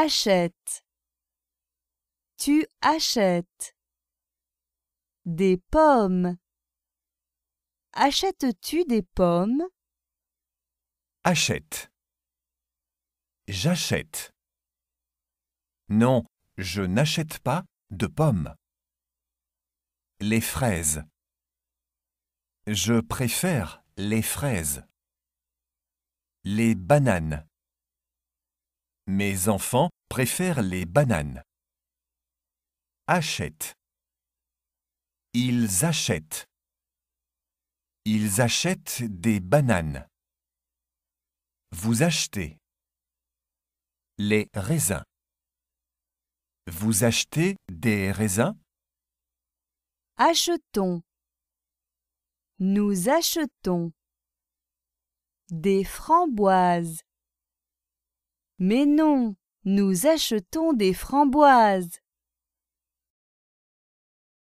Achète. Tu achètes. Des pommes. Achètes-tu des pommes? Achète. J'achète. Non, je n'achète pas de pommes. Les fraises. Je préfère les fraises. Les bananes. Mes enfants préfèrent les bananes. Achète. Ils achètent. Ils achètent des bananes. Vous achetez. Les raisins. Vous achetez des raisins? Achetons. Nous achetons. Des framboises. Mais non, nous achetons des framboises.